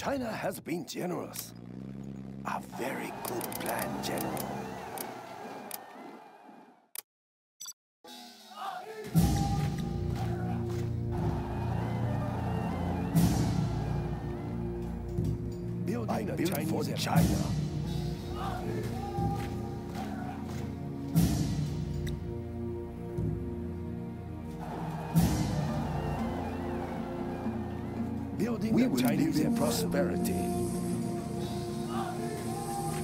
China has been generous. A very good plan, General. Built for China. Prosperity.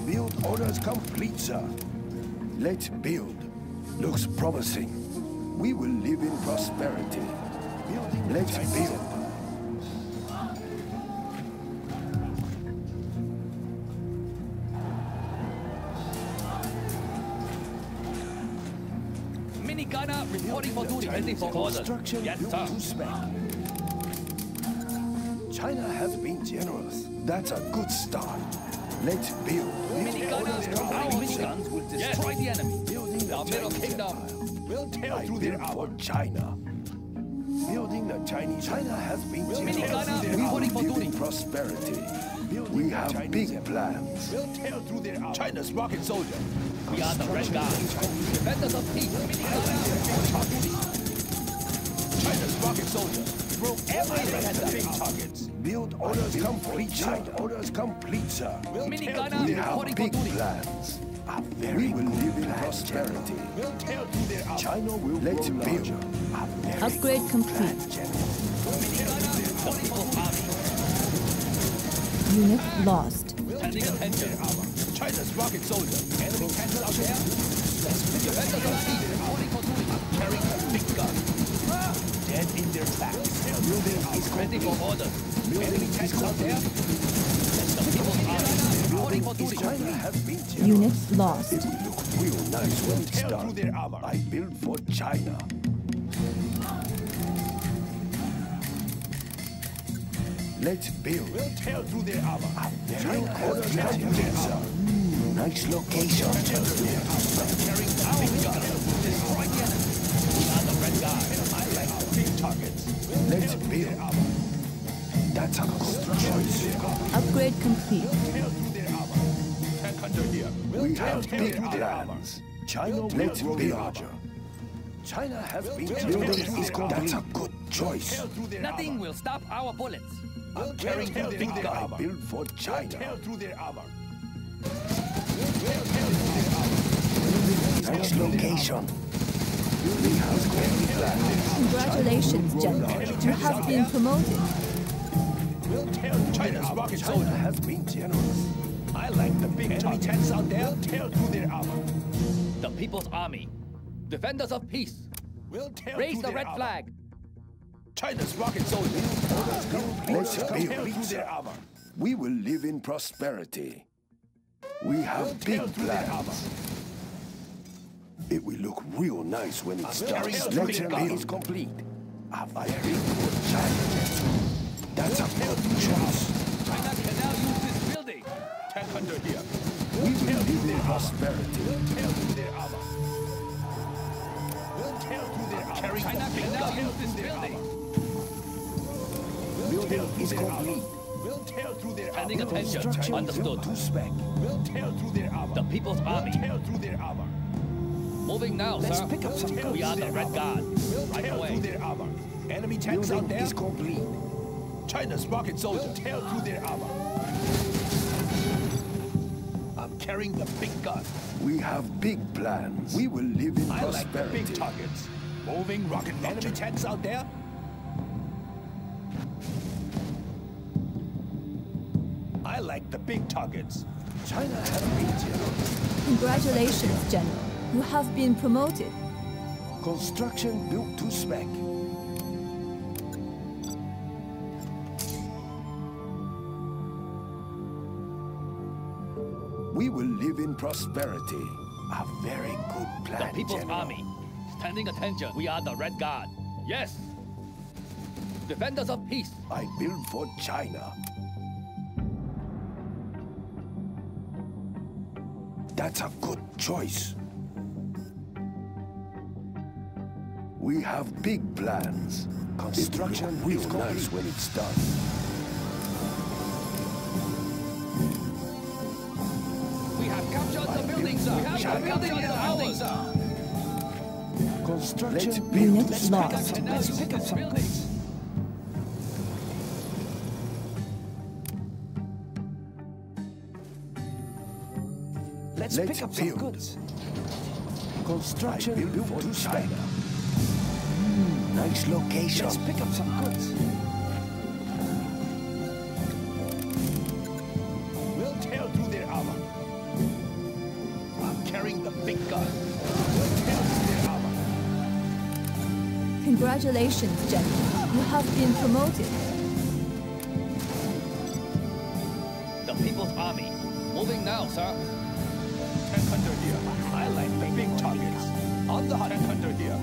Build orders complete, sir. Let's build. Looks promising. We will live in prosperity. Let's build. Mini gunner reporting for duty, pending for orders. Yes, sir. China has been generous. That's a good start. Let's build. Mini gunners, our miniguns will destroy the enemy. Building The Middle Kingdom. We'll tear I through their for China. Building the Chinese. China has been We'll generous. tear gunner through We reporting for live in prosperity. Building We have Chinese big plans. We'll tear through their armor. China's rocket soldier. We are the Red Guard. Defenders of peace. China's rocket soldier. Throw every Big targets. Build orders complete, sir. Orders complete, sir. We'll Mini gunner We have big plans. A very we will live in prosperity. We'll tear through their armor. China will Let's grow build. larger. A very Upgrade good complete. plan, Mini gunner reporting for army. Unit lost. Pending attention. China's rocket soldier. Enemy tanks out there. Defenders of peace. Reporting for duty. Carrying a big gun. Dead in their tracks. Building is Ready for orders. Enemy tanks out there. The people's army. Reporting for duty. China has been generous. Unit lost. It will look real nice when it's done. through their armor. I built for China. Let's build. We'll tear through their armor. China has been generous. Mm, Nice location. Carrying a big gun. Destroy the enemy. We are the Red Guard. I like big targets. Let's build. Here. We'll We have big their plans. China We'll Let's build. larger. China has been tear generous. through their armor. That's a good choice. Tear through their Nothing will stop our bullets. We'll tear Carrying through a their big armor. gun. I built for China. through their armor. We'll through their armor. Nice location. We have great plans. Congratulations, General. You have been promoted. We'll tell China's rocket China soldier. has been generous. I like the big enemy tanks out there. We'll tear through their armor. The people's army. Defenders of peace. We'll tear Raise through the their red armor. flag. China's rocket soldier. Let's We'll tear build. through their armor. We will live in prosperity. We We'll have big through armor. plans. It will look real nice when it starts. carrying Let's build. is complete. A very good China. That's a good choice. China can now use this building. Tank under here. We will live in prosperity. We'll tear through their armor. We'll tear through their armor. Carrying China can now use this building. We'll tear Building is complete. We'll tear through their Pending armor. attention. Understood. to spec. We'll tear through their armor. The people's We'll army. tear through their armor. Moving now, Let's sir. pick up some Tear We are the Red armor. Guard. We'll Right tear away. through their armor. Enemy tanks out there. is complete. China's rocket soldier. We'll tear through their armor. I'm carrying the big gun. We have big plans. We will live in I like the big targets. Moving rocket launcher. Enemy tanks out there. I like the big targets. China has been generous. Congratulations, General. You have been promoted. Construction built to spec. We will live in prosperity. A very good plan, The people's General. army. Standing attention. We are the Red Guard. Yes. Defenders of peace. I build for China. That's a good choice. We have big plans. Construction real nice when it's done. Sir. We have China the building coming is down, ours. sir. Construction Unit build. lost. Let's pick up some goods. Let's, Let's pick up some goods. Construction built for China. Hmm, nice location. Let's pick up some goods. Congratulations, General. You have been promoted. The People's Army. Moving now, sir. Tank hunter here. I like the big targets. On the hunt. Tank hunter here.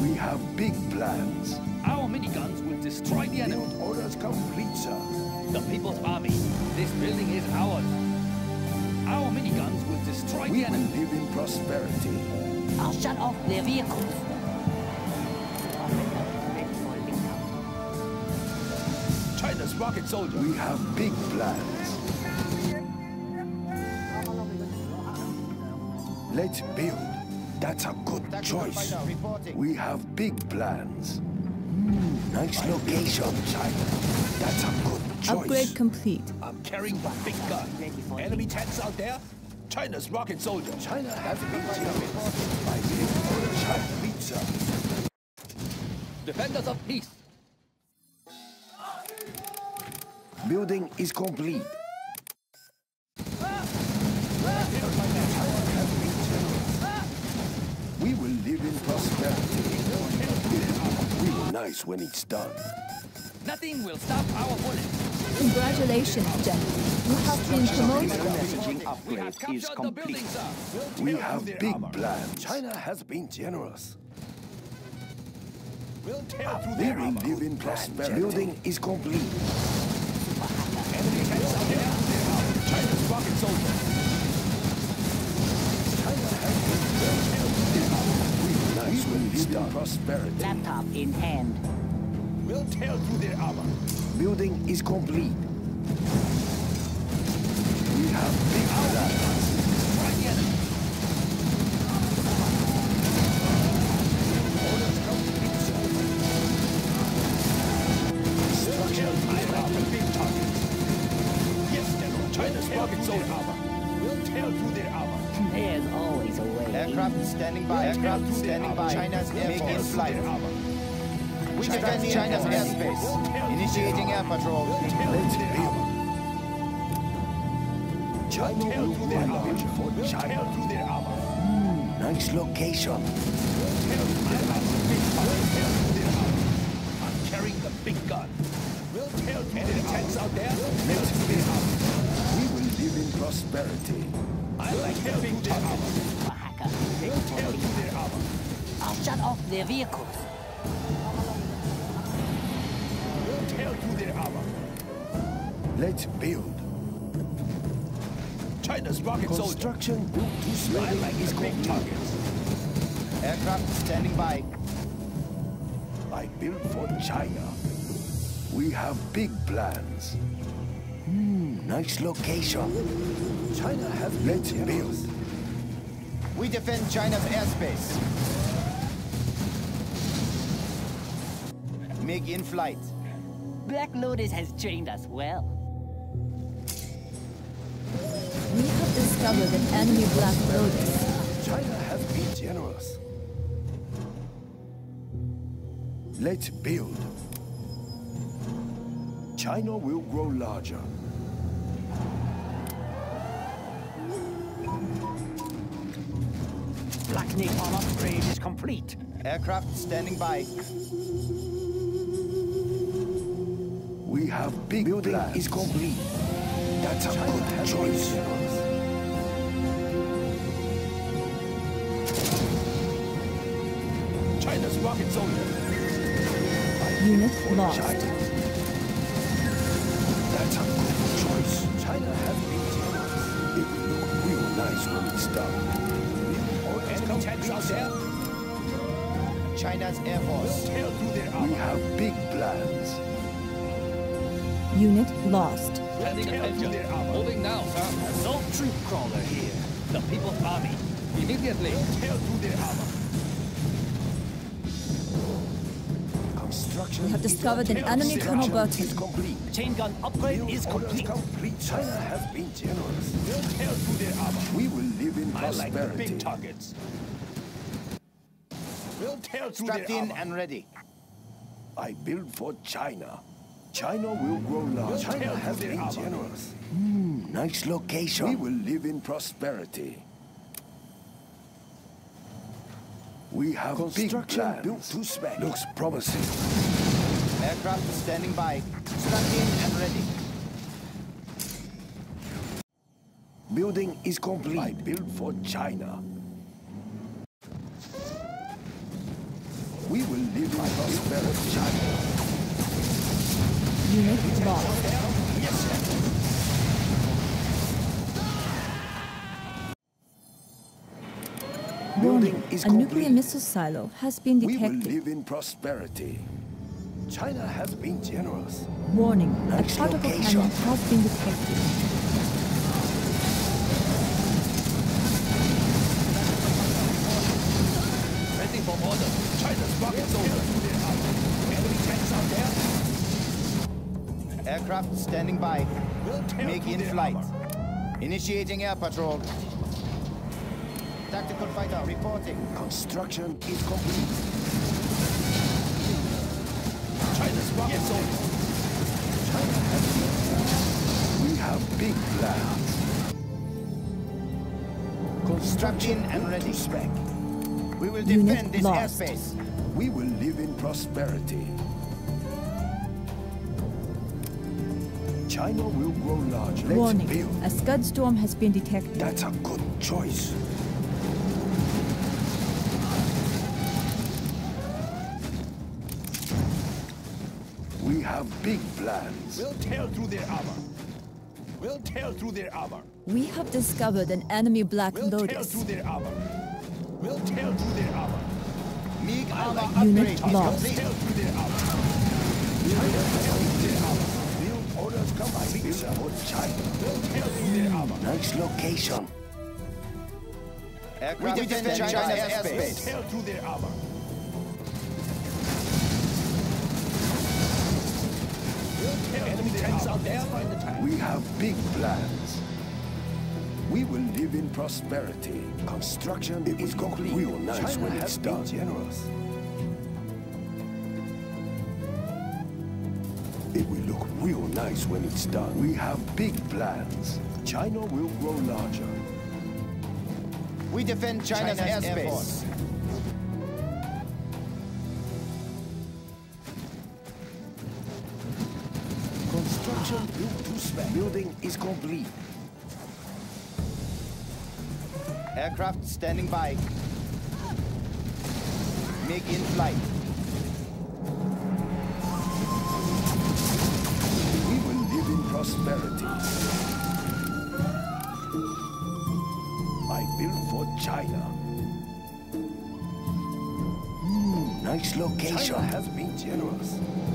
We have big plans. Our miniguns will destroy the enemy. Build orders complete, sir. The People's Army. This building is ours. Our miniguns will destroy We the will enemy. live in prosperity. I'll shut off their vehicles. China's rocket soldier. We have big plans. Let's build. That's a good choice. We have big plans. Hmm, nice location, China. That's a good choice. Upgrade complete. I'm carrying the big gun. Enemy tanks out there. China's rocket soldier. China has been jealous. By big order, China pizza. Defenders of peace. Building is complete. We will live in prosperity. Real nice when it's done. Nothing will stop our bullets. Congratulations, General. You have been promoted. Messaging We upgrade have is complete. We'll We tear have through their big plans. China has been generous. We'll tear through We their will armor. live in prosperity. Building is complete. Enemy tanks out there. China's rocket soldier. China has been Real nice when it's done. Prosperity. Laptop in hand. We'll tear through their armor. Building is complete. We have big plans. The enemy. Orders complete, sir. Structure I like the big targets. Yes, General. China's rocket soldier. armor. We'll tear through their armor. There's always a way. Aircraft standing by. Aircraft standing by. China's Air Force flight. Their armor. We defend China's airspace. Initiating air patrol. Let's build. China Tear will through their run armor. for We'll tear China. through their armor. Nice location. Tear through their armor. We'll tear through their armor. I'm carrying the big gun. We'll tear through their tanks out there. Tear Let's through their armor. We will live in prosperity. I like the big targets. Oaxaca. We'll tear through their armor. I'll shut off their vehicles. Construction built to I like is the big targets. Aircraft standing by. I built for China. We have big plans. Hmm, nice location. China has Let's build. We defend China's airspace. MiG in flight. Black Lotus has trained us well. We have discovered an enemy Black Lotus. China has been generous. Let's build. China will grow larger. Black Napalm upgrade is complete. Aircraft standing by. We have big building plans. is complete. That's a good choice. Unit lost. China. That's a good choice. China has been generous. It will look real nice when it's done. Enemy tanks out there. China's Air Force. Tear through their We have big plans. Unit lost. Sending attention. Moving now, sir. Assault troop crawler here. The People's Army. Immediately. Construction We have discovered an enemy tunnel Construction button. is complete. Chain gun upgrade Build is complete. complete. China has been generous. We will live in prosperity. I like the prosperity. big targets. We'll tear through Strapped their in and ready. I build for China. China will grow large. China has been are. generous. Hmm, nice location. We will live in prosperity. We have big plans. built to spec. Looks promising. Aircraft is standing by. Strapped in and ready. Building is complete. I build for China. We will live in prosperity. China. Unit lost. Building Warning, is a nuclear missile silo has been detected. We will live in prosperity. China has been generous. Warning, a Nice particle location. cannon has been detected. Ready for orders. China's rocket soldier. Enemy tanks out there. Aircraft standing by. We'll MiG in flight. armor. Initiating air patrol. Tactical fighter reporting. Construction is complete. We have big plans. Construction and ready. spec. We will defend this lost. airspace. We will live in prosperity. China will grow large. Let's Warning, build. a Scud storm has been detected. That's a good choice. We have big plans. We'll tear through their armor. We'll tear through their armor. We have discovered an enemy Black We'll tear Lotus. through their armor. We'll tear through their armor. MiG armor Unit upgrade. lost. complete. Tear through their armor. We'll tear through their armor. Build orders come by visa for China. We'll tear through their armor. Nice location. Aircraft We defend defend China's China's airspace. airspace. Tear through their armor. Enemy tanks out there. Find the tank. We have big plans. We will live in prosperity. Construction it is complete. Real nice China when has it's done. generous. It will look real nice when it's done. We have big plans. China will grow larger. We defend China's, China's Air airspace. Force. Building is complete. Aircraft standing by. MiG in flight. We will live in prosperity. I build for China. Hmm, nice location. China has been generous.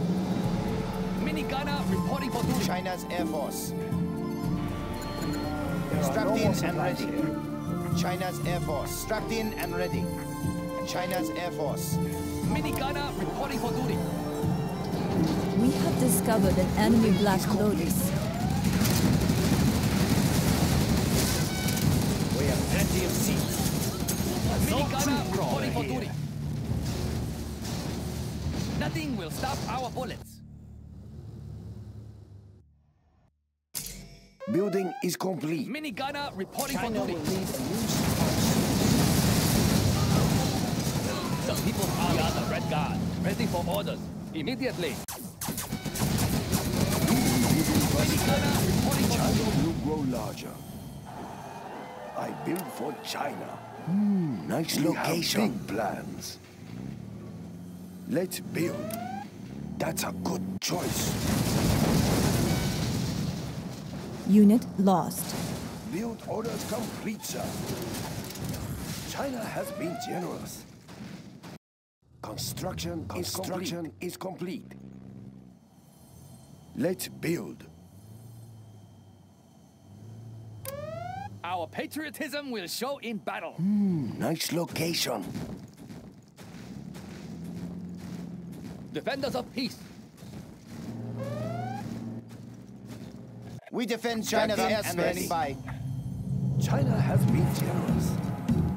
Minigunner reporting for duty. China's Air Force. Strapped in and ready. China's Air Force. Strapped in and ready. China's Air Force. Minigunner reporting for duty. We have discovered an enemy Black Lotus. We have plenty of seats. Minigunner reporting for duty. Nothing will stop our bullets. Is complete. Minigunner reporting for duty. will need a. The People's Army are the Red Guard. Ready for orders. Immediately. Minigunner reporting for China duty. will grow larger. I build for China. Hmm, nice location. Have big plans. Let's build. That's a good choice. Unit lost. Build orders complete, sir. China has been generous. Construction, construction is complete. Let's build. Our patriotism will show in battle. Mm, nice location. Defenders of peace, We defend China's airspace by China has been generous.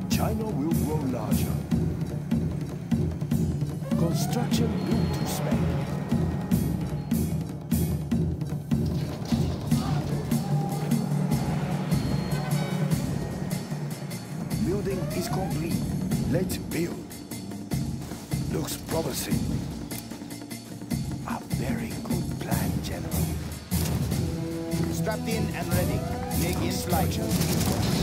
China will grow larger. Construction built to spec. Building is complete. Let's build. Looks promising. Strapped in and ready. MiG in flight.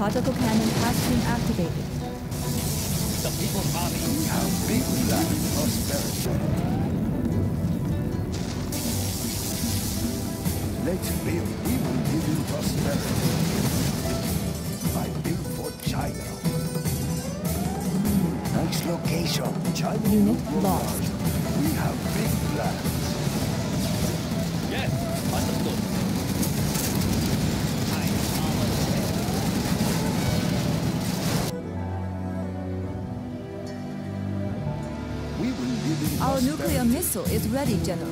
Particle cannon has been activated. The People's Army. We have big land prosperity. Let's build. We will live in prosperity. I build for China. Nice location. China Unit lost. Our nuclear missile is ready, General.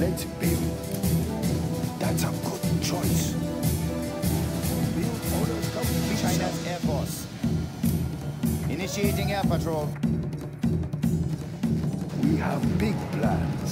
Let's build. That's a good choice. Build orders complete. China's Air Force. Initiating air patrol. We have big plans.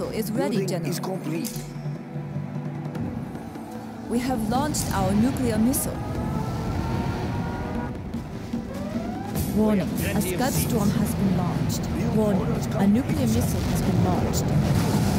Nuclear is ready, Building General. is complete. We have launched our nuclear missile. Warning, a Scud storm has been launched. Warning, a nuclear missile has been launched.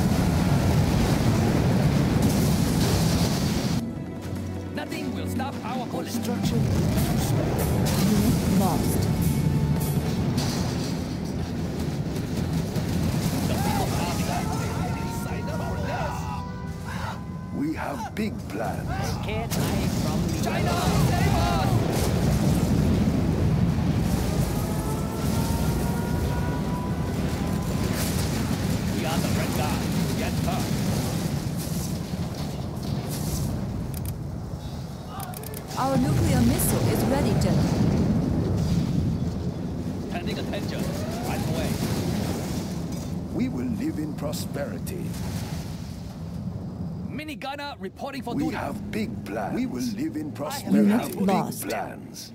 Mini gunner reporting for We duty. have big plans. We will live in prosperity. Unit big lost. plans.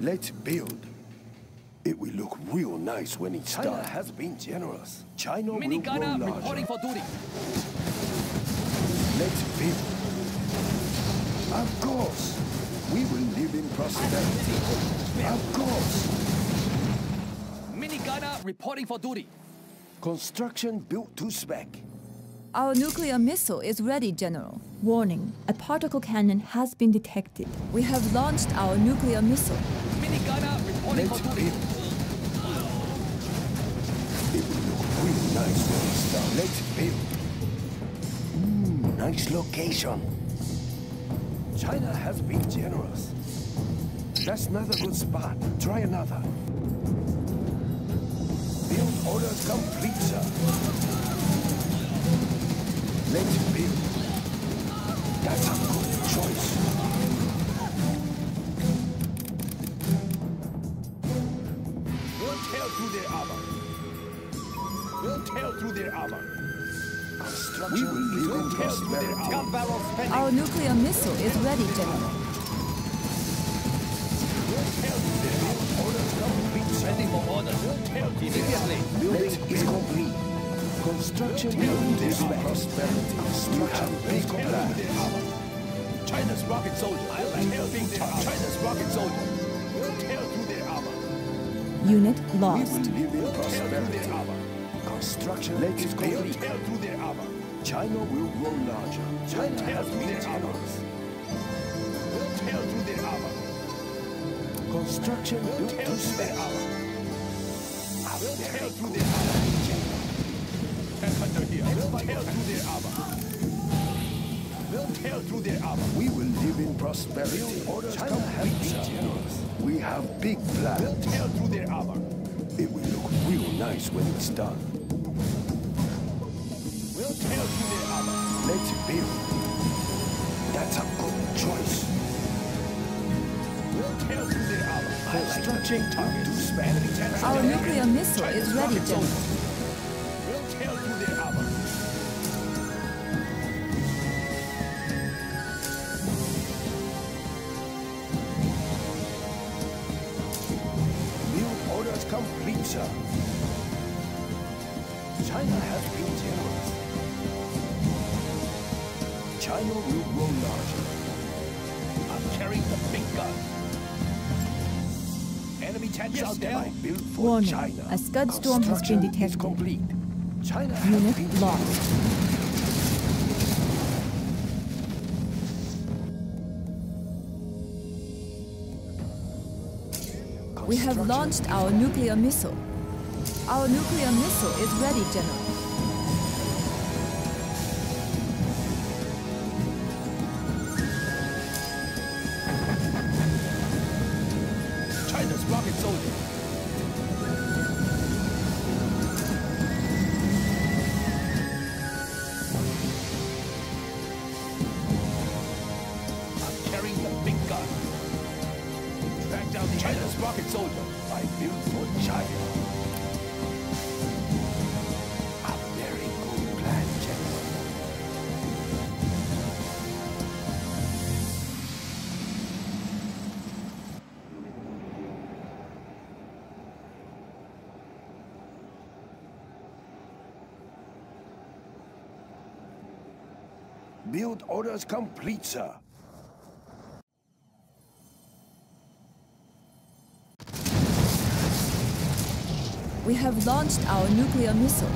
Let's build. It will look real nice when it's China done. has been generous. China Mini will grow gunner larger. reporting for duty. Let's build. Of course. We will live in prosperity. Of course. Mini gunner reporting for duty. Construction built to spec. Our nuclear missile is ready, General. Warning, a particle cannon has been detected. We have launched our nuclear missile. Mini gunner reporting Let's build. It will look real nice when it's done. Let's build. Mmm, nice location. China has been generous. That's not a good spot. Try another. Build orders complete, sir. Let's build. That's a good choice. We'll tell through their armor. We'll tell through their armor. We will live we'll. Our nuclear missile is ready, General. We'll through their armor. Orders. Construction is prosperity. Construction is complete. China's rocket soldier. I like helping China's rocket soldier. We'll tear through their armor. Unit We lost. will live in prosperity. their armor. Construction is We'll complete. tear through their armor. China will grow larger. China tear has through been their armor. We'll tear through their armor. Construction built to through their spec. armor. A We'll very tear through good their armor. Here. We'll tear through their armor. We'll tear through their armor. We will live in prosperity. China has been generous. We have big We'll plans. tear through their armor. It will look real nice when it's done. We'll tear through their armor. Let's build. That's a good choice. We'll tear through their armor. Like targets. to spec. Enemy tanks Our nuclear missile is ready, rocket Scud storm has been detected. complete. China Unit lost. We have launched our nuclear missile. Our nuclear missile is ready, General. Build orders complete, sir. We have launched our nuclear missile.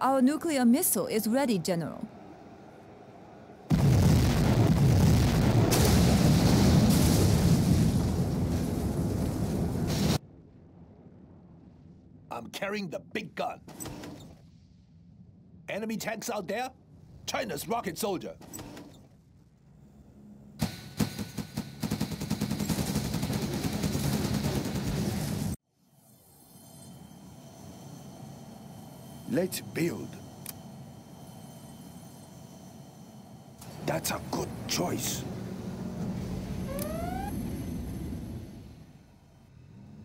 Our nuclear missile is ready, General. I'm carrying the big gun. Enemy tanks out there? China's rocket soldier. Let's build. That's a good choice.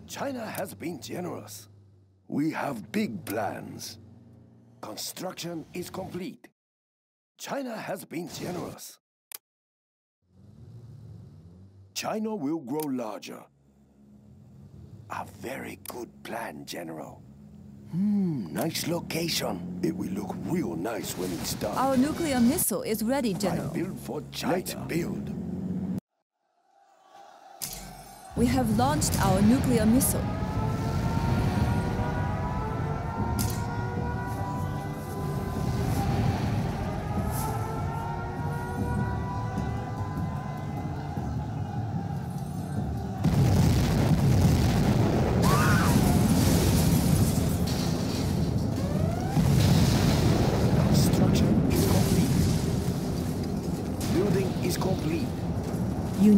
China has been generous. We have big plans. Construction is complete. China has been generous. China will grow larger. A very good plan, General. Hmm, nice location. It will look real nice when it's done. Our nuclear missile is ready, I General. build for China. Let's build. We have launched our nuclear missile.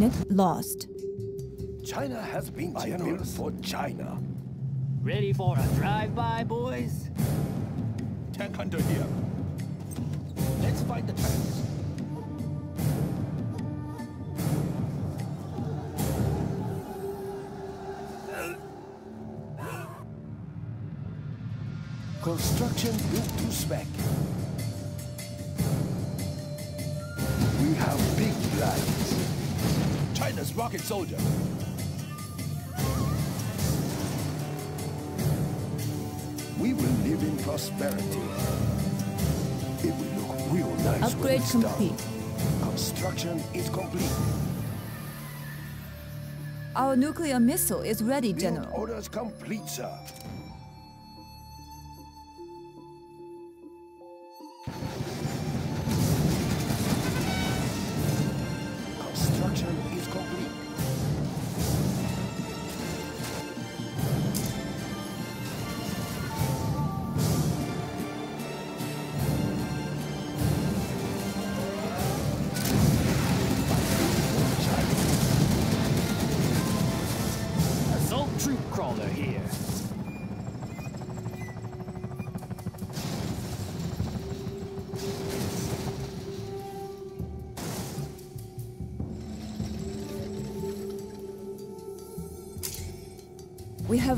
unit lost. China has been generous for China. Ready for a drive-by, boys? Tank hunter here. Let's fight the tanks. Construction built to spec. Rocket soldier. We will live in prosperity. It will look real nice when Upgrade it's complete. done. Construction is complete. Our nuclear missile is ready, Build General. orders complete, sir.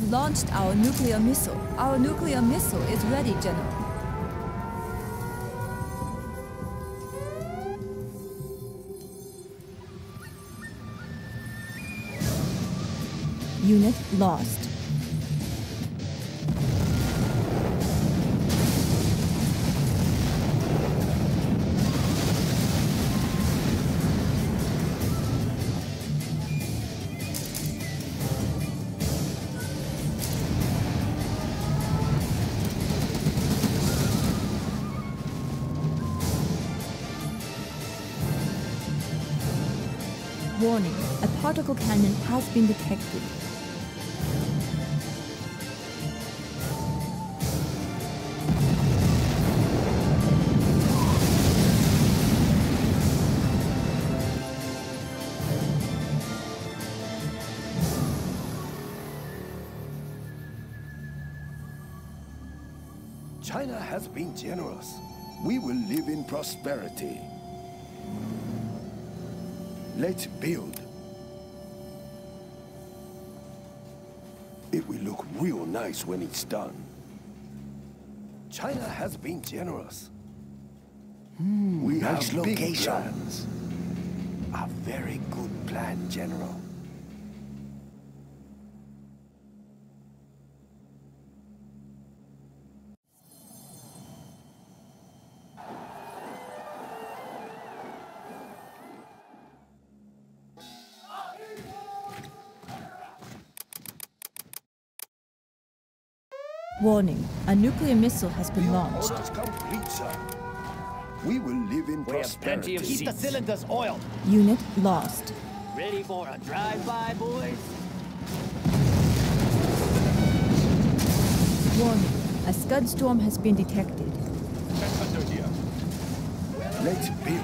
Launched our nuclear missile. Our nuclear missile is ready, General. Unit lost. Warning, a particle cannon has been detected. China has been generous. We will live in prosperity. Let's build. It will look real nice when it's done. China has been generous. Hmm, we nice have big plans. A very good plan, General. Nuclear missile has been launched. Complete, sir. We will live in We have prosperity. of Keep the cylinders oiled. Unit lost. Ready for a drive-by, boys? Warning, a scud storm has been detected. Let's build.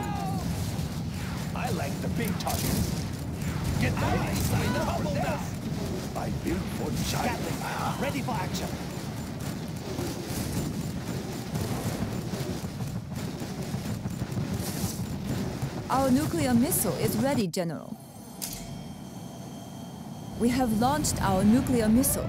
I like the big target. Get the sign up for this. I build for China. Gatling, ready for action. Our nuclear missile is ready, General. We have launched our nuclear missile.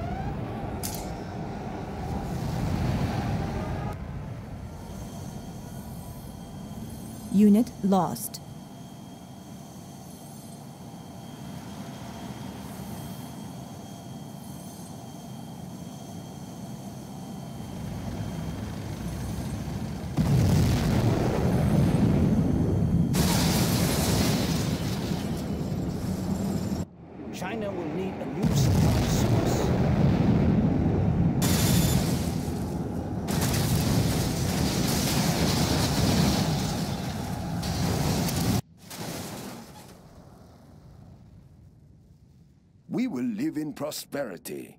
Unit lost. China will need a new supply source. We will live in prosperity.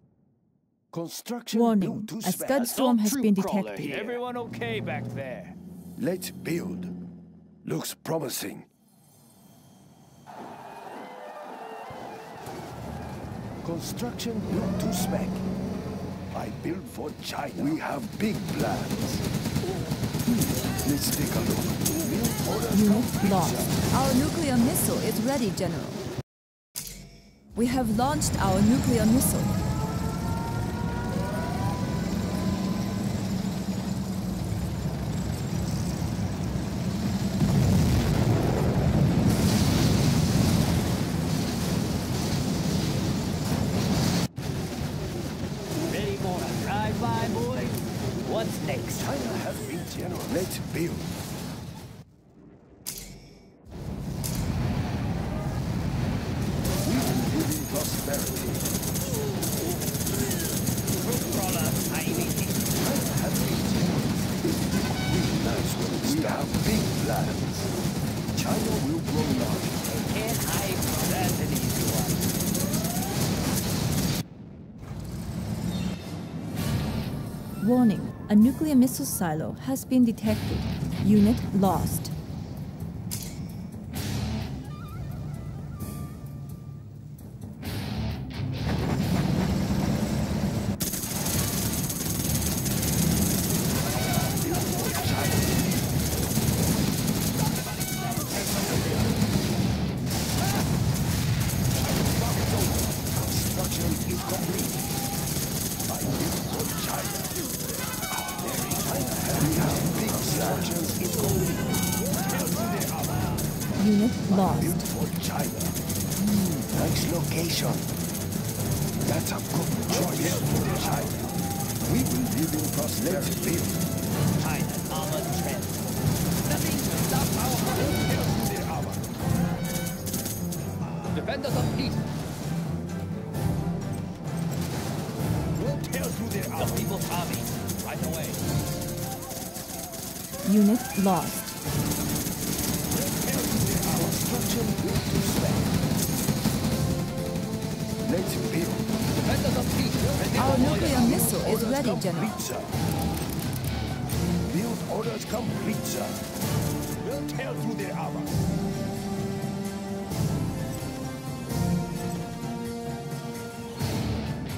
Construction Warning, built to a spec. scud storm has been detected. here. Everyone okay back there? Let's build. Looks promising. Construction built to spec. I build for China. We have big plans. Let's take a look. Build Unit lost. Our nuclear missile is ready, General. We have launched our nuclear missile. A nuclear missile silo has been detected. Unit lost. Peace. lost. Our for nuclear missile is ready, complete, General. sir. Build orders complete, sir. We'll tear through their armor.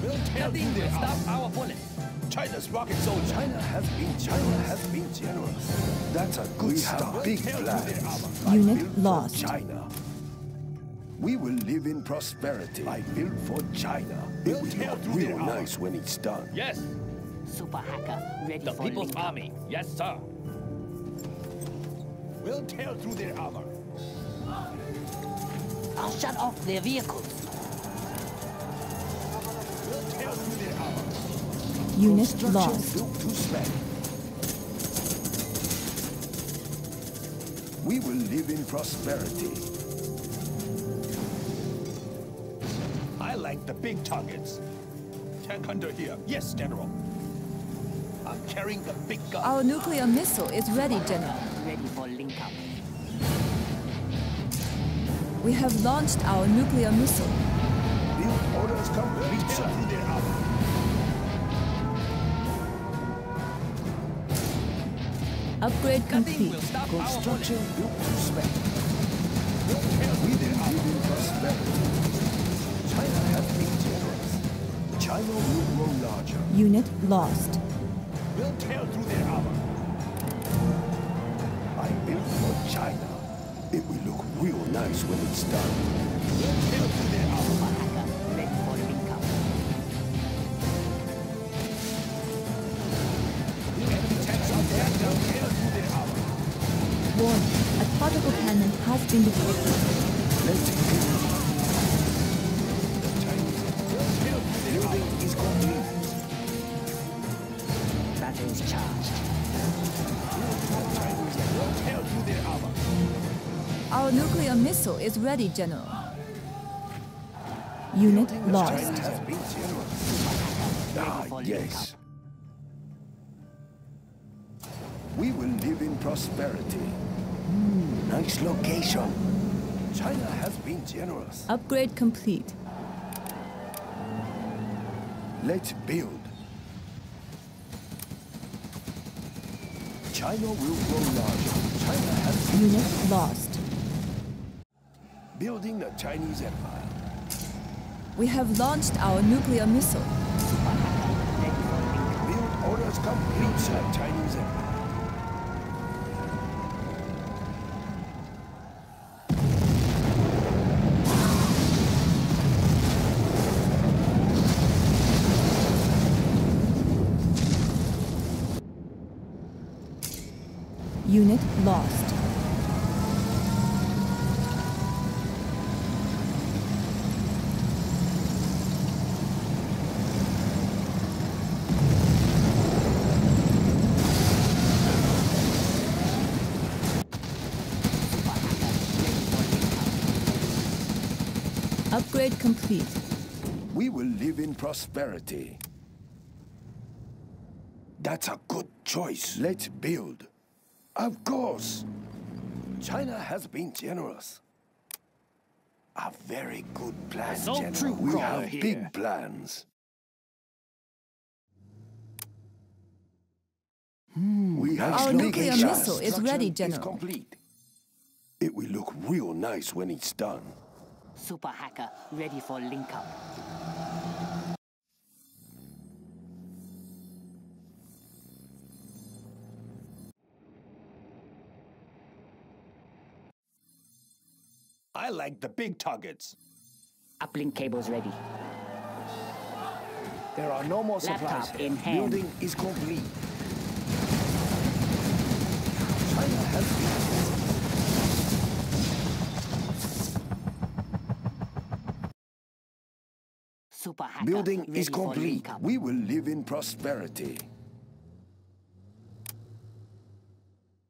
We'll tear Nothing through will their armor. stop our bullets. China's rocket soldier. China has been China has been generous. That's a good we start. Big Tear through plans. Unit lost. China. We will live in prosperity. I built for China. It We'll will look real their armor. nice when it's done. Yes. Super hacker ready The for people's link up. army. Yes, sir. We'll tear through their armor. I'll shut off their vehicles. Unit lost. to. We will live in prosperity. I like the big targets. Tank hunter here. Yes, General. I'm carrying the big gun. Our nuclear missile is ready, General. Ready for link up. We have launched our nuclear missile. Build orders We'll complete, Upgrade complete. will stop our bullets. Construction built to spec. We'll tear We through their will armor. live in prosperity. China has been generous. China will grow larger. Unit lost. We'll tear through their armor. I built for China. It will look real nice when it's done. We'll Our nuclear missile is ready, General. Unit lost. Ah, yes. We will live in prosperity. Nice location. China has been generous. Upgrade complete. Let's build. China will grow larger. China has been Unit lost. building the Chinese empire. We have launched our nuclear missile. Super hacker ready for link up. Build orders complete, sir. Chinese empire. Unit lost. Upgrade complete. We will live in prosperity. That's a good choice. Let's build. Of course. China has been generous. A very good plan, So General. true, we have here. big plans. Hmm, we have Our no nuclear chance. missile is ready, Construction General. complete. It will look real nice when it's done. Super hacker ready for link up. I like the big targets. Uplink cables ready. There are no more Laptop supplies. in hand. Building is complete. China has Building is complete. We will live in prosperity.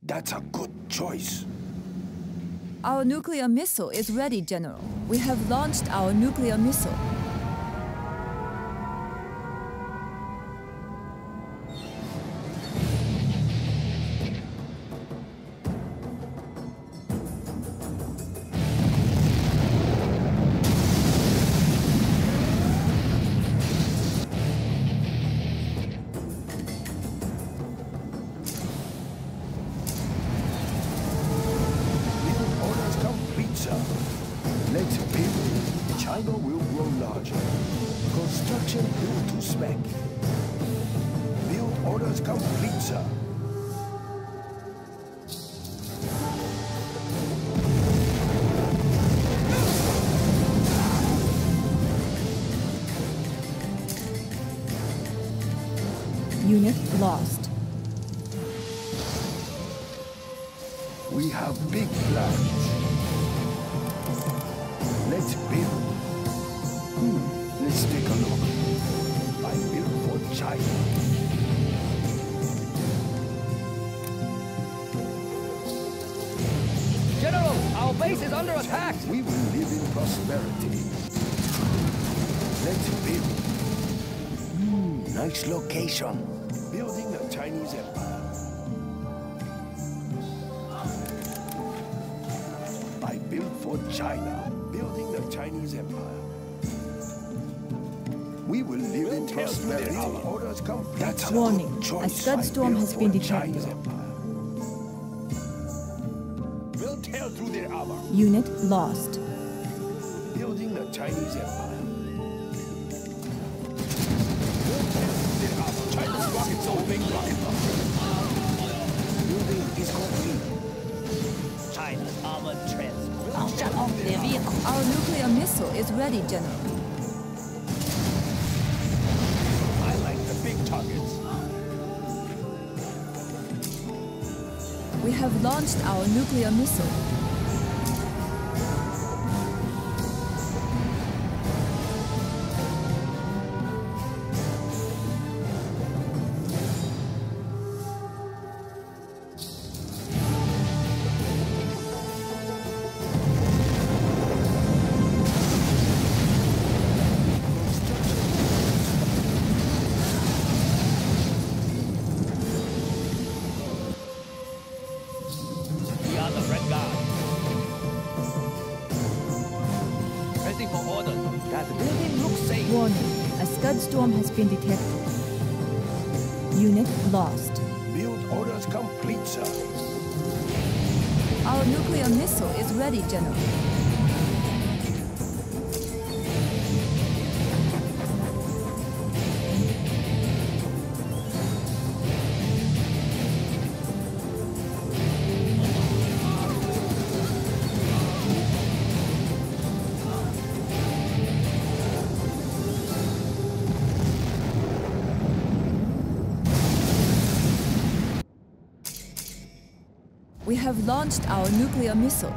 That's a good choice. Our nuclear missile is ready, General. We have launched our nuclear missile. Lost. We have big plans. Let's build. Hmm, let's take a look. I build for China. General, our base is under attack. We will live in prosperity. Let's build. Hmm, nice location. Building a Chinese empire. I built for China. Building the Chinese empire. We will live in tear through their prosperity. armor. Orders come. That's a Warning, a choice. Scud storm has been for detected. We'll tear through their armor. Unit lost. Building the Chinese empire. Our nuclear missile is ready, General. I like the big targets. We have launched our nuclear missile. Storm has been detected. Unit lost. Build orders complete, sir. Our nuclear missile is ready, General. Launched our nuclear missile.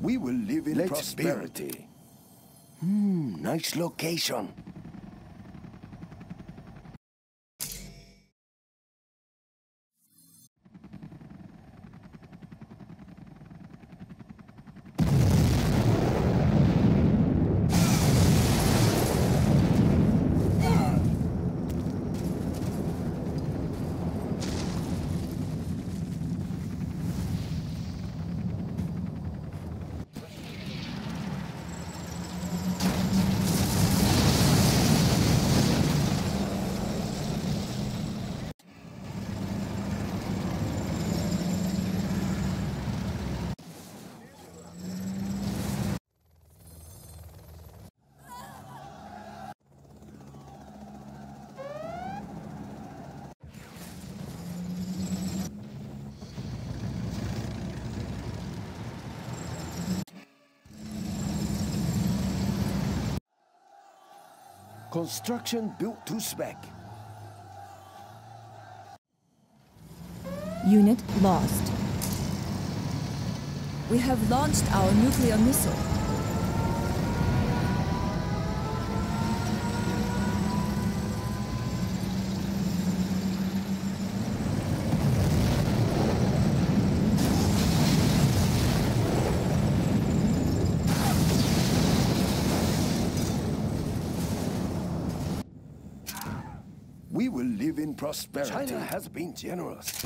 We will live in prosperity. Hmm, nice location. Construction built to spec. Unit lost. We have launched our nuclear missile. We will live in prosperity. China has been generous.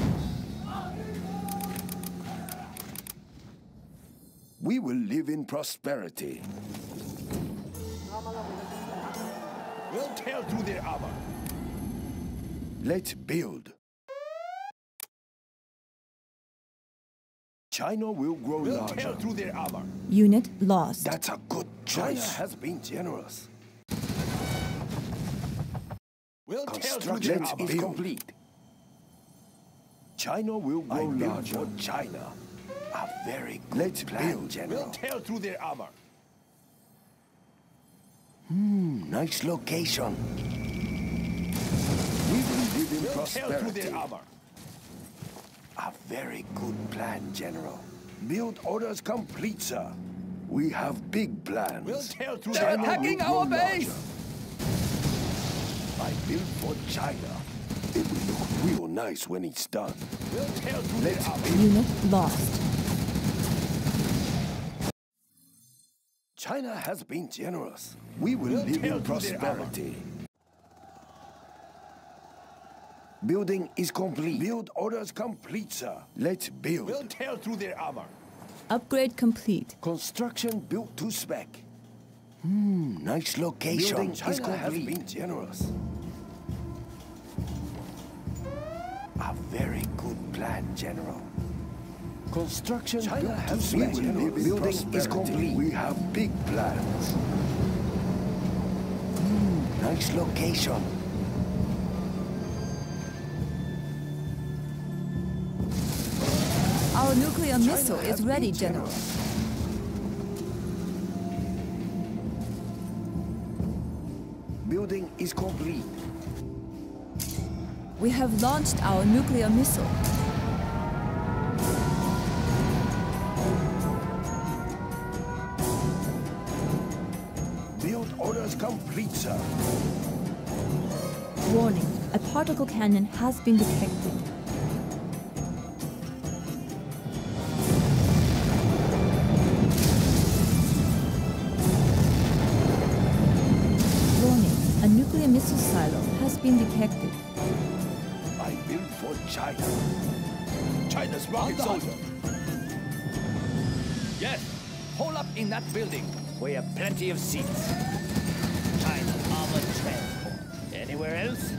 We will live in prosperity. We'll tear through their armor. Let's build. China will grow We'll larger. tear through their armor. Unit lost. That's a good choice. China has been generous. We'll tear through their Construction armor. is complete. China will I grow build larger. for China. A very good Let's plan, We'll tell through their armor. Hmm, Nice location. We will live in We'll tear through prosperity. their armor. A very good plan, General. Build orders complete, sir. We have big plans. We'll tear through They're their attacking will our grow base! larger. I built for China. It will look real nice when it's done. We'll tear through Let's their armor. build. Unit lost. China has been generous. We will We'll live in through their armor. prosperity. Building is complete. Build orders complete, sir. Let's build. We'll tear through their armor. Upgrade complete. Construction built to spec. Hmm, nice location. Building is China complete. has been generous. A very good plan, General. Construction China has been generous. Building is complete. We have big plans. Hmm, nice location. Our nuclear missile is ready, been General. Building is complete. We have launched our nuclear missile. Build orders complete, sir. Warning, a particle cannon has been detected. Missile silo has been detected. I built for China. China's On rocket soldier. Yes, hold up in that building. We have plenty of seats. China armored transport. Anywhere else?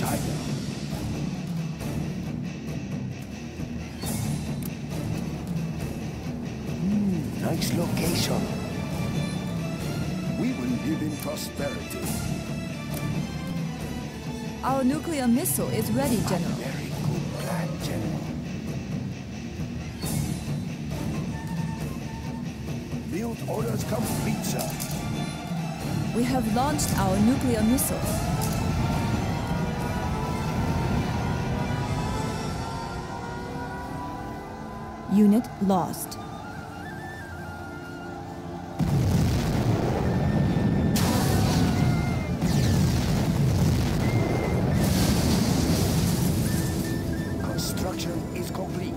China. Hmm, nice location. We will live in prosperity. Our nuclear missile is ready, General. Very good plan, General. Build orders complete, sir. We have launched our nuclear missile. Unit lost. Construction is complete.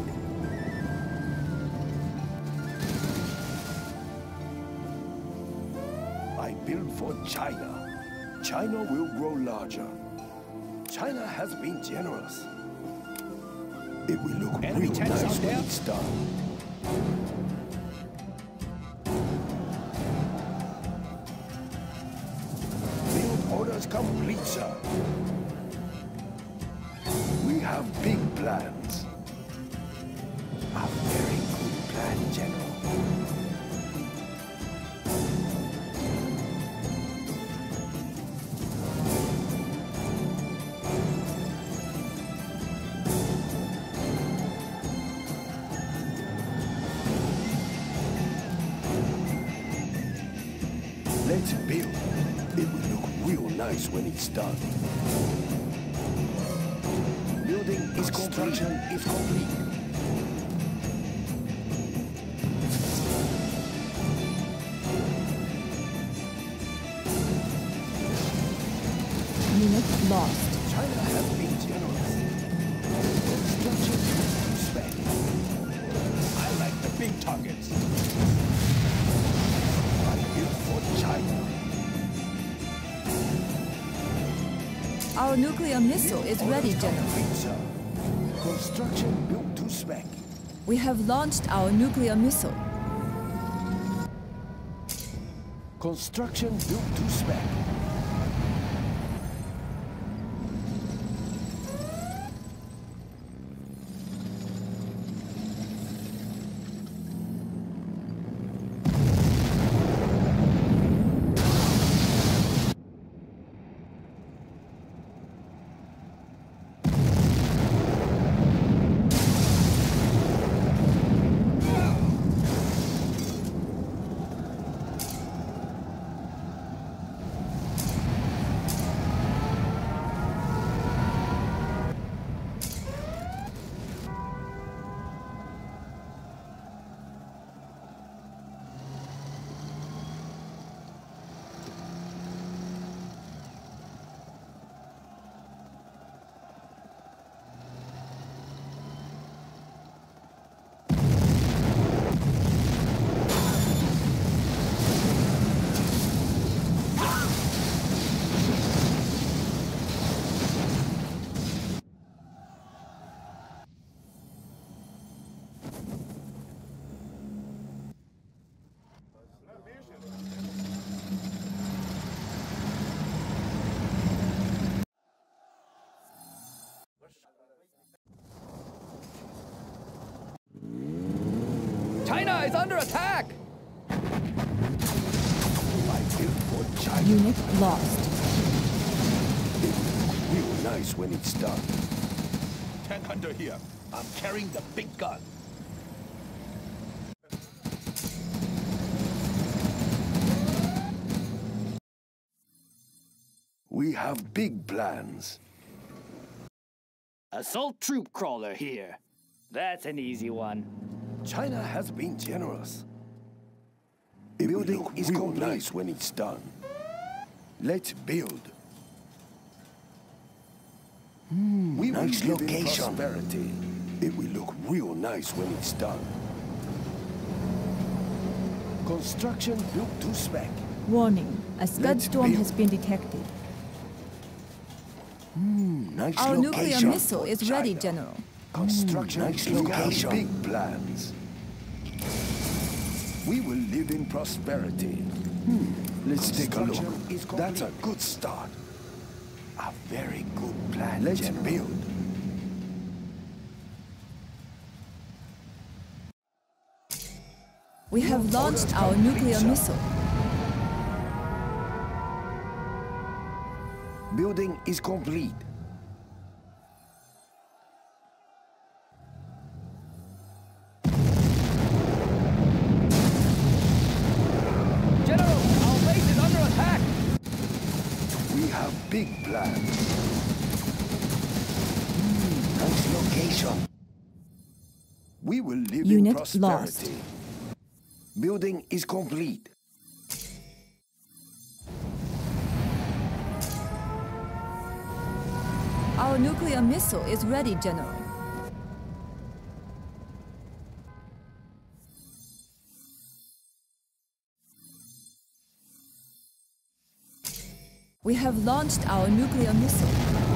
I built for China. China will grow larger. China has been generous. It will look Enemy real tanks nice when it's done. Build orders complete, sir. We have big plans. Nice when it's done. Building is construction is complete. Nuclear missile is ready, General. Construction built to spec. We have launched our nuclear missile. Construction built to spec. China is under attack! I built for China. Unit lost. Real when it's done. Tank hunter here. I'm carrying the big gun. We have big plans. Assault troop crawler here. That's an easy one. China has been generous. The building is real nice when it's done. Let's build. Hmm, we will nice live in location. prosperity. It will look real nice when it's done. Construction built to spec. Warning, a scud Let's storm build. has been detected. Hmm, nice Our location. nuclear missile for is ready, General. Construction hmm, nice we have location. big plans. We will live in prosperity. Hmm. Let's take a look. That's a good start. A very good plan, Let's General. build. We have launched our nuclear missile. Building is complete. Prosperity. lost. Building is complete. Our nuclear missile is ready, General. We have launched our nuclear missile.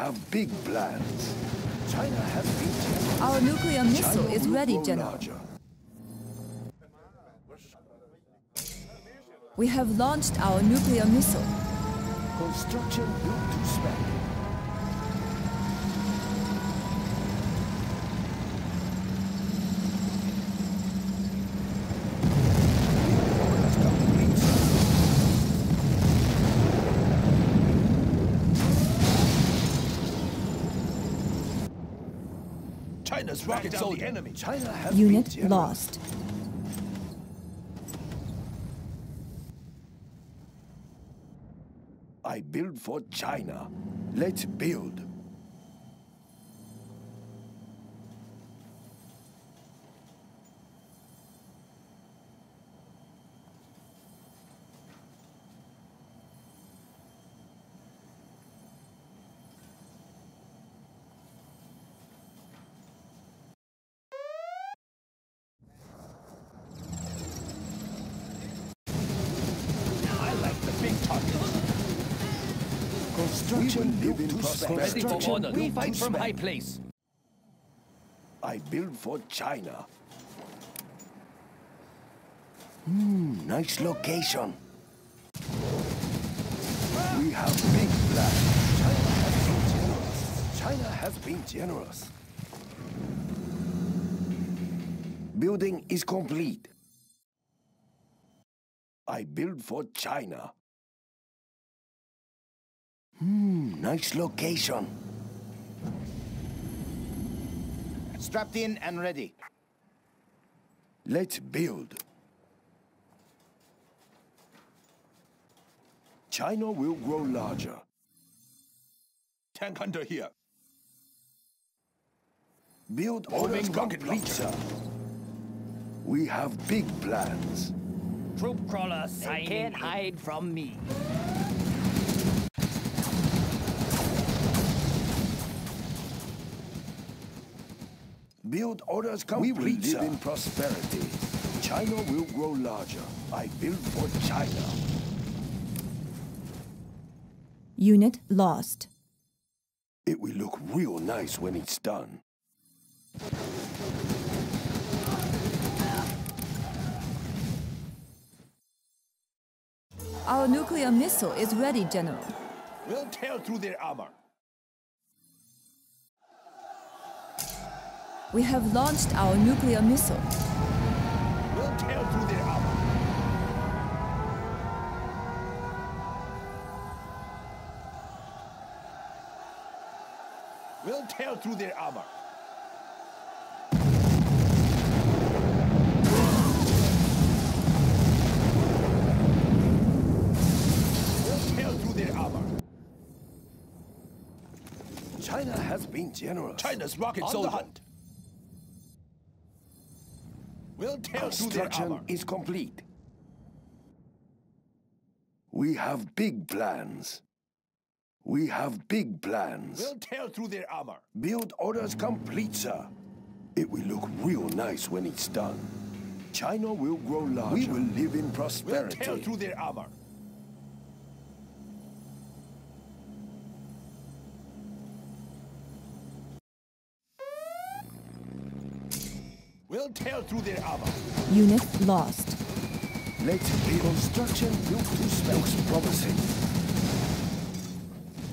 Have big plans. China has been Our nuclear missile China is ready, General. larger. We have launched our nuclear missile. Construction built to spec. Orders complete, sir. China's down soldier. the enemy. China has Unit lost. I build for China. Let's build. I like the big targets. Construction We will built live to in spec. prosperity. Ready for honor. We fight from high place. I build for China. Hmm, nice location. We have big plans. China has been generous. China has been generous. Building is complete. I build for China. Hmm, nice location. Strapped in and ready. Let's build. China will grow larger. Tank hunter here. Build orders Moving rocket complete, launcher. sir. We have big plans. Troop crawler signing. They can't hide from me. Build orders complete, We will live sir. in prosperity. China will grow larger. I build for China. Unit lost. It will look real nice when it's done. Our nuclear missile is ready, General. We'll tear through their armor. We have launched our nuclear missile. We'll tear through their armor. We'll tear through their armor. We'll tear through their armor. China has been generous. China's rocket On soldier. We'll Construction is complete. We have big plans. We have big plans. We'll tear through their armor. Build orders complete, sir. It will look real nice when it's done. China will grow larger. We will live in prosperity. We'll tear through their armor. We'll tear through their armor. Unit lost. Let's build. Construction built to spec. Looks promising.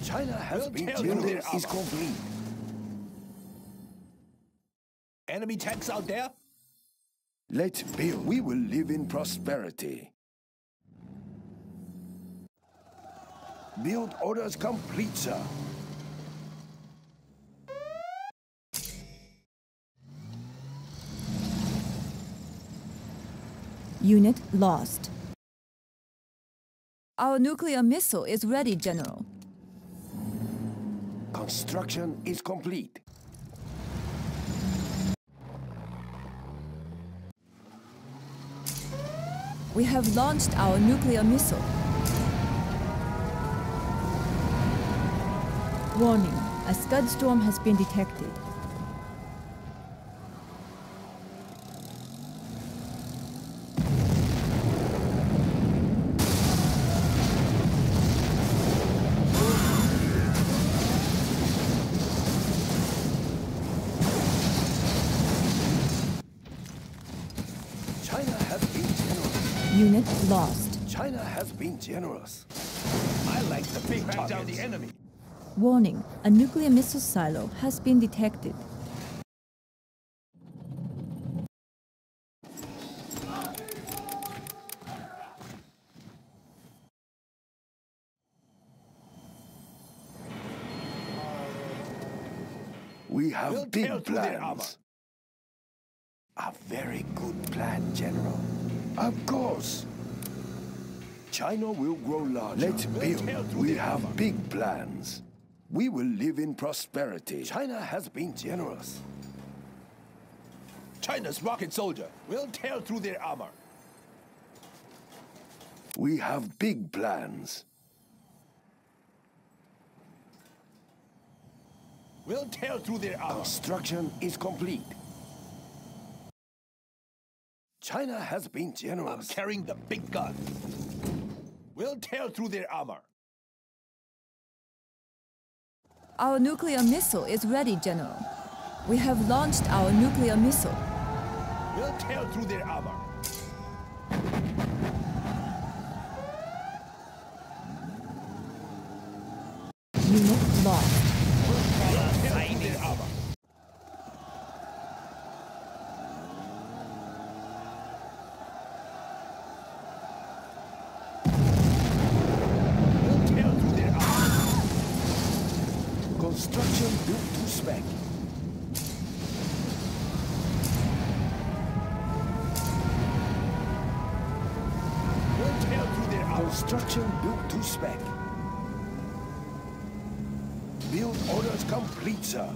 China has We'll been tear their generous. Is complete. Enemy tanks out there? Let's build. We will live in prosperity. Build orders complete, sir. Unit lost. Our nuclear missile is ready, General. Construction is complete. We have launched our nuclear missile. Warning, a scud storm has been detected. China has been generous. I like the big Track targets. down the enemy. Warning, a nuclear missile silo has been detected. We have We'll big through their armor. plans. A very good plan, General. Of course. China will grow larger. Let's build. We have big plans. We will live in prosperity. China has been generous. China's rocket soldier will tear through their armor. We have big plans. We'll tear through their armor. Construction is complete. China has been generous. I'm carrying the big gun. We'll tear through their armor. Our nuclear missile is ready, General. We have launched our nuclear missile. We'll tear through their armor. Unit lost. Complete, sir.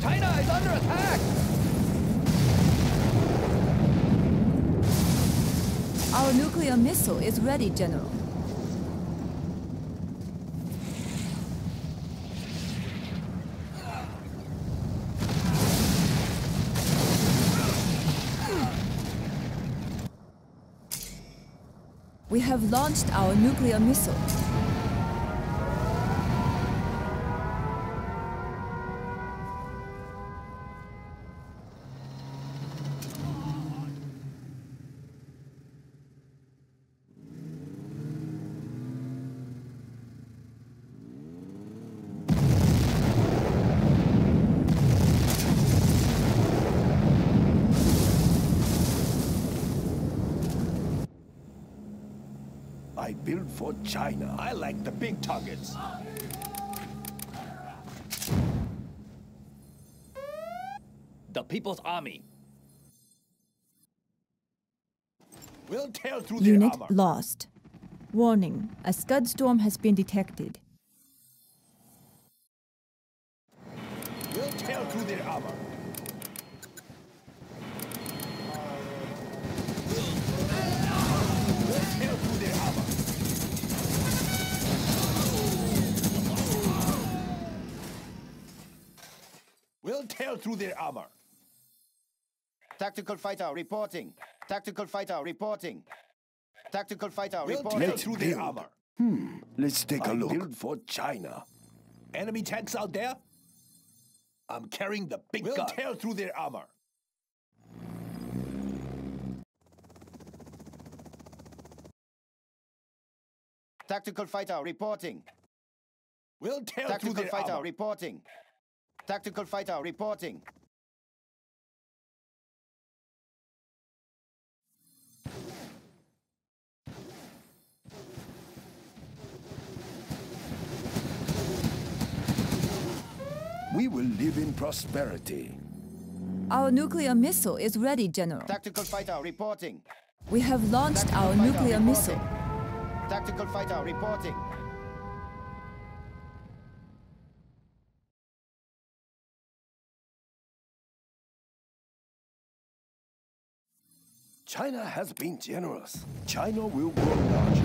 China is under attack! Our nuclear missile is ready, General. We have launched our nuclear missile. For China. I like the big targets. The People's Army. We'll tear through their Unit armor. lost. Warning, a Scud storm has been detected. We'll tear through their armor. We'll tear through their armor. We'll tear through their armor. Tactical fighter reporting. Tactical fighter reporting. Tactical fighter We'll reporting. tear Let's through their build. armor. Let's take a I look. built for China. Enemy tanks out there? I'm carrying the big we'll gun. tear through their armor. Tactical fighter reporting. We'll tear through Tactical their fighter armor. reporting. Tactical fighter reporting. We will live in prosperity. Our nuclear missile is ready, General. Tactical fighter reporting. We have launched Tactical our fighter nuclear reporting. missile. Tactical fighter reporting. China has been generous. China will grow larger.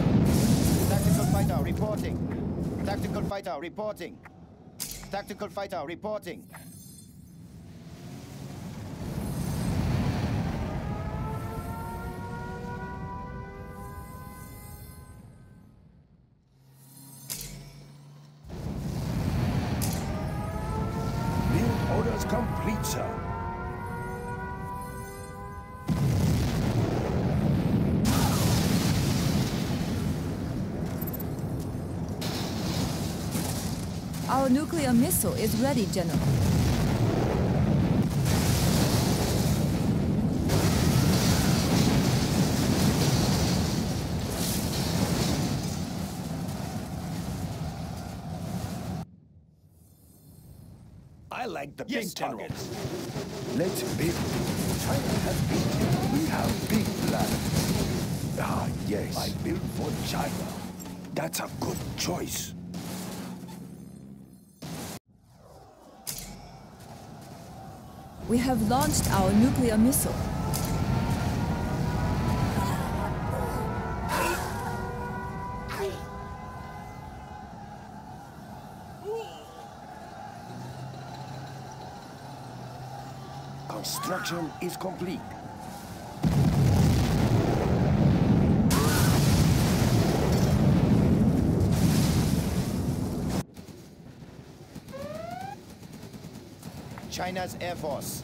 Tactical fighter reporting. Tactical fighter reporting. Tactical fighter reporting. Our missile is ready, General. I like the Yes, big General. targets. Let's build. China has been. We have big plans. Ah, yes. I build for China. That's a good choice. We have launched our nuclear missile. Construction is complete. China's Air Force.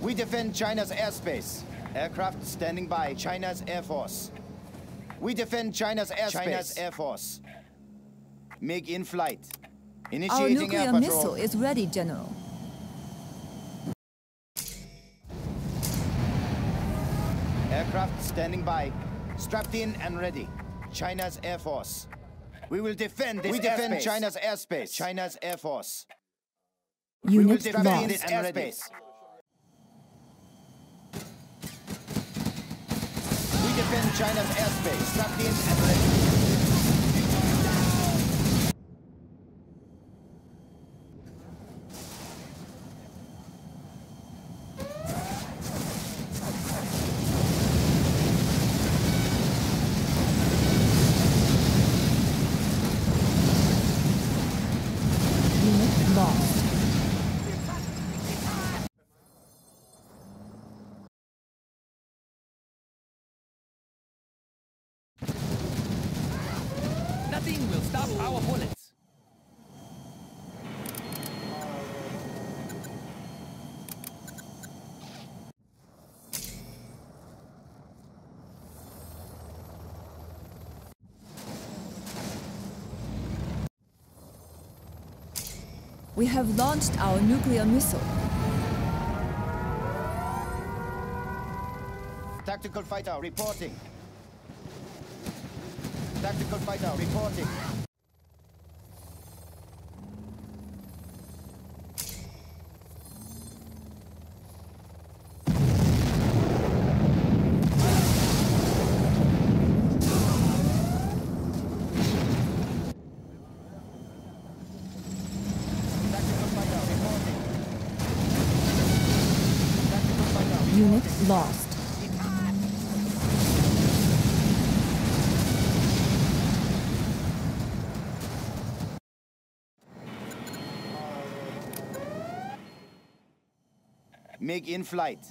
We defend China's airspace. Aircraft standing by. China's Air Force. We defend China's airspace. China's Air Force. MiG in flight. Our Initiating nuclear air patrol. missile is ready, General. Aircraft standing by. Strapped in and ready. China's Air Force. We will defend this We defend airspace. China's airspace. China's Air Force. We will Unit defend lost. this airspace. We defend China's airspace. Strapped in and ready. Unit lost. Nothing will stop our bullets. We have launched our nuclear missile. Tactical fighter reporting. Tactical fighter reporting. Tactical fighter reporting. Tactical fighter Unit lost. MiG in flight.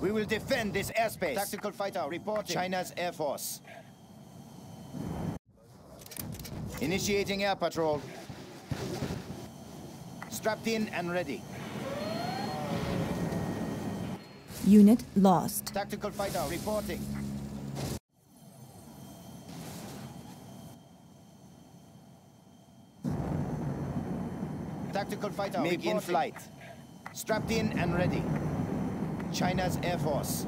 We will defend this airspace. Tactical fighter reporting. China's Air Force. Initiating air patrol. Strapped in and ready. Unit lost. Tactical fighter reporting. Tactical fighter MiG in flight. Strapped in and ready. China's Air Force.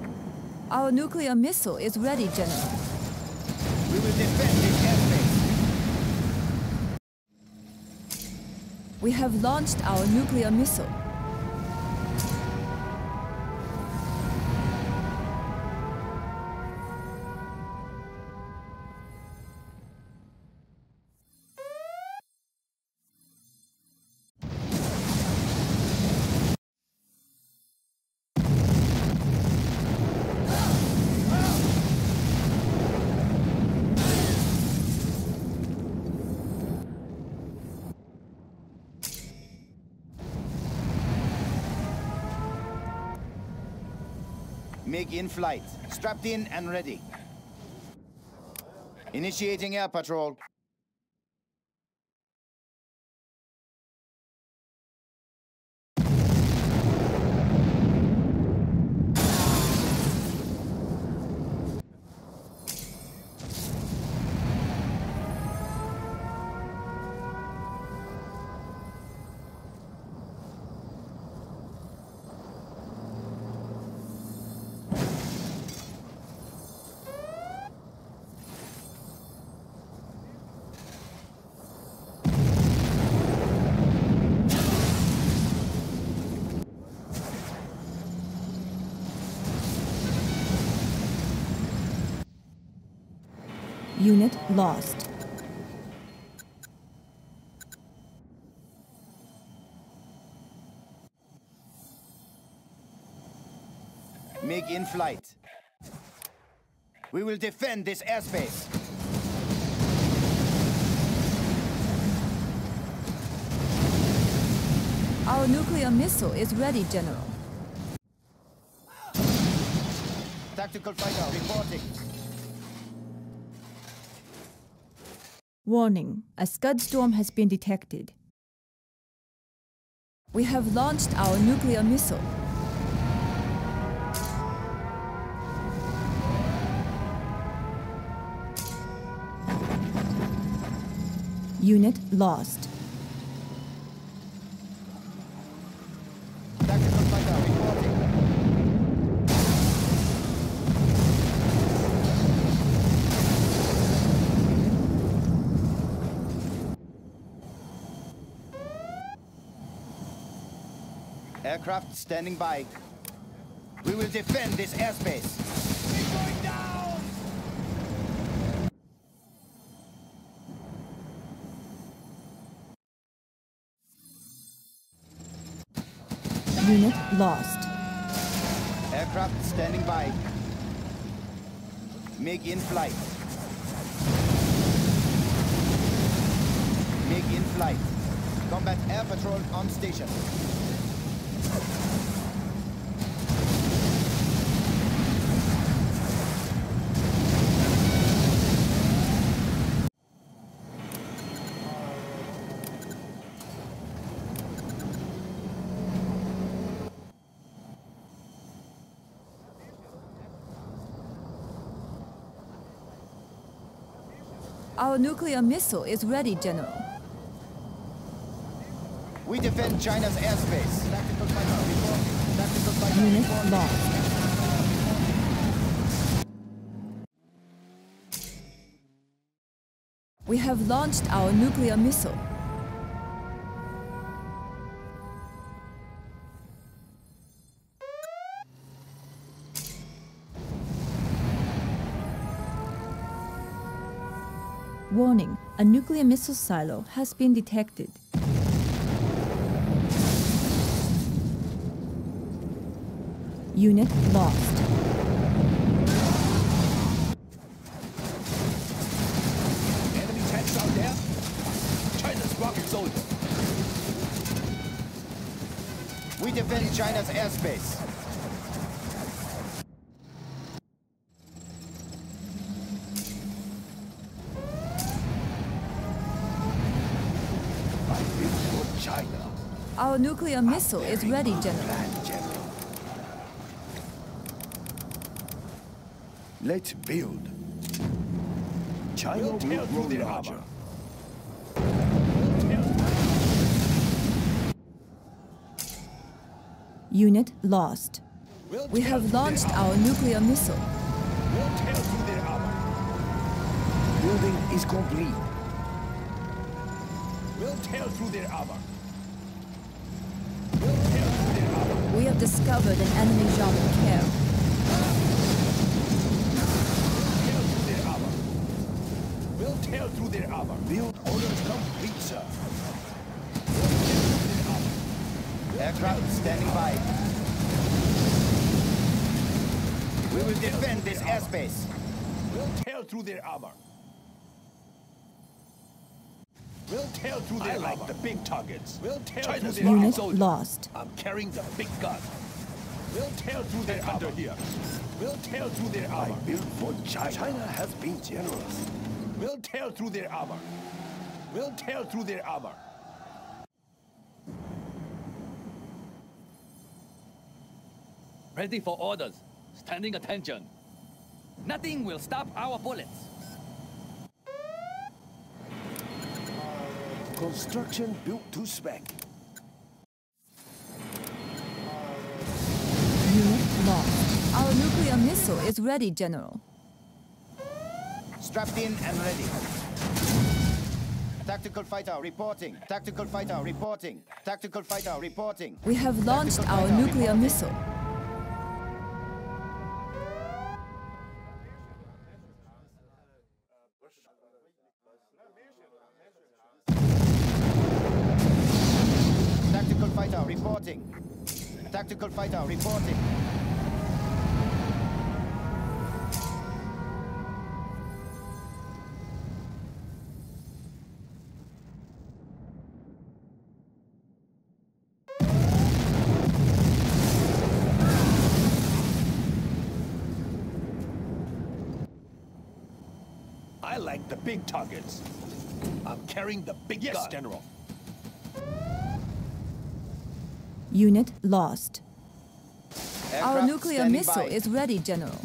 Our nuclear missile is ready, General. We will defend this airspace. We have launched our nuclear missile. In flight. Strapped in and ready. Initiating air patrol. Unit lost. MiG in flight. We will defend this airspace. Our nuclear missile is ready, General. Tactical fighter reporting. Warning, a Scud storm has been detected. We have launched our nuclear missile. Unit lost. Tactical fighter reporting. Aircraft standing by. We will defend this airspace. We're Going down! Unit lost. Aircraft standing by. MiG in flight. MiG in flight. Combat Air Patrol on station. Our nuclear missile is ready, General. We defend China's airspace. Unit lost. We have launched our nuclear missile. Warning, a nuclear missile silo has been detected. Unit lost. Enemy tanks out there? China's rocket soldier. We defend China's airspace. I built China. Our nuclear missile is ready, General. Plan, General. Let's build. China will grow larger. armor. Unit lost. We'll We have launched our nuclear missile. We'll tear through their. Building is complete. We'll tear through their armor. We'll tear through their armor. We have discovered an enemy Jean Care. Tear through their armor. We'll tear through their armor. Build orders complete, sir. Aircraft standing by. We will defend this airspace. We'll tear through their armor. We'll tear through their I like the big targets. We'll tear China's through their Unit armor. lost. I'm carrying the big gun. We'll tear through their armor here. We'll tear through their I armor. built for China. China has been generous. We'll tear through their armor. We'll tear through their armor. Ready for orders. Standing attention. Nothing will stop our bullets. Construction built to spec. Unit lost. Our nuclear missile is ready, General. Strapped in and ready. Tactical fighter reporting. Tactical fighter reporting. Tactical fighter reporting. We have launched our nuclear reporting. missile. Tactical fighter reporting. Tactical fighter reporting. Carrying the big yes, gun. General. Unit lost. Aircraft Our nuclear missile by. is ready, General.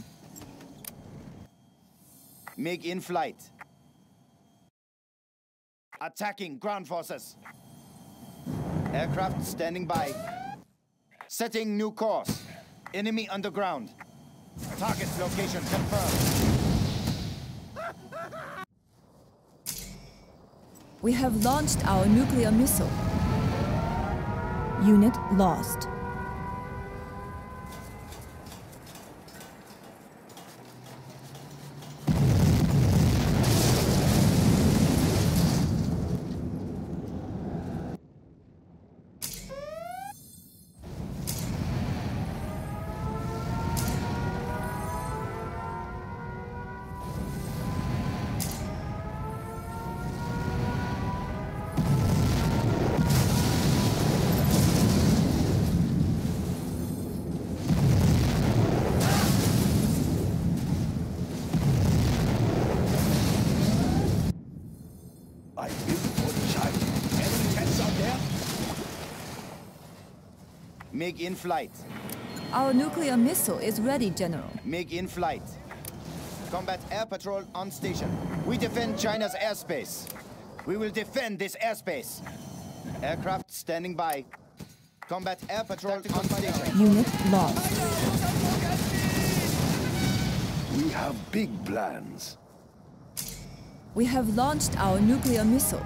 MiG in flight. Attacking ground forces. Aircraft standing by. Setting new course. Enemy underground. Target location confirmed. We have launched our nuclear missile. Unit lost. MiG in flight. Our nuclear missile is ready, General. MiG in flight. Combat air patrol on station. We defend China's airspace. We will defend this airspace. Aircraft standing by. Combat air patrol on station. Unit lost. We have big plans. We have launched our nuclear missile.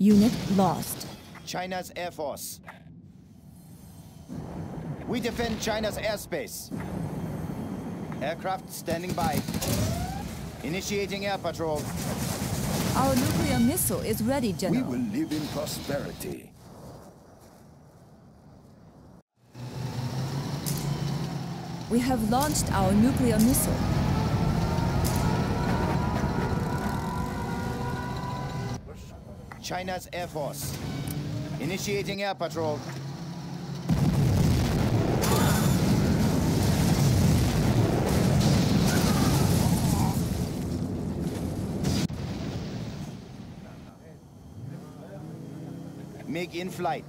Unit lost. China's Air Force. We defend China's airspace. Aircraft standing by. Initiating air patrol. Our nuclear missile is ready, General. We will live in prosperity. We have launched our nuclear missile. China's Air Force. Initiating air patrol. MiG in flight.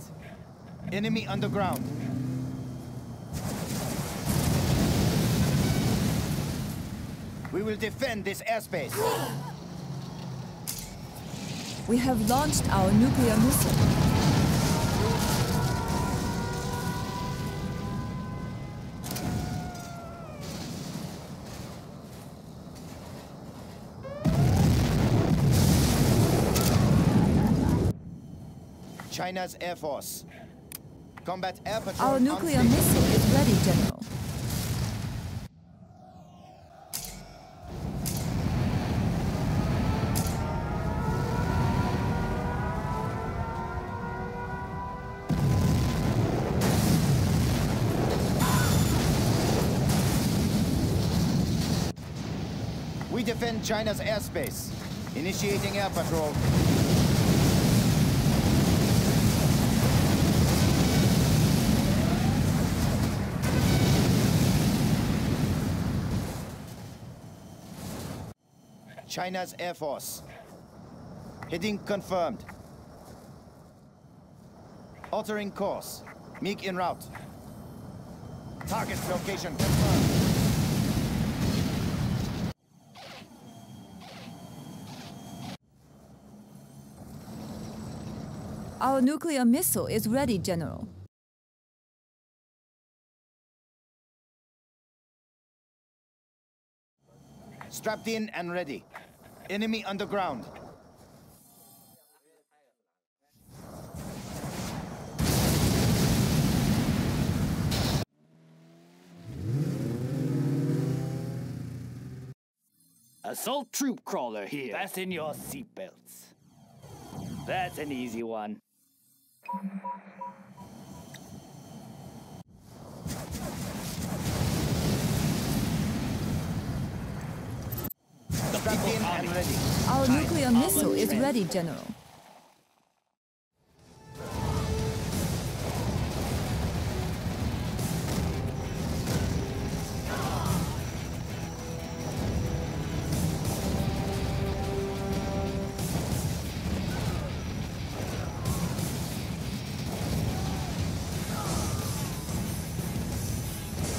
Enemy underground. We will defend this airspace. We have launched our nuclear missile. China's Air Force. Combat air patrol Our nuclear missile is ready, General. China's airspace. Initiating air patrol. China's Air Force. Heading confirmed. Altering course. MiG en route. Target location confirmed. Our nuclear missile is ready, General. Strapped in and ready. Enemy underground. Assault troop crawler here. Fasten your seatbelts. That's an easy one. Our nuclear missile is ready, General.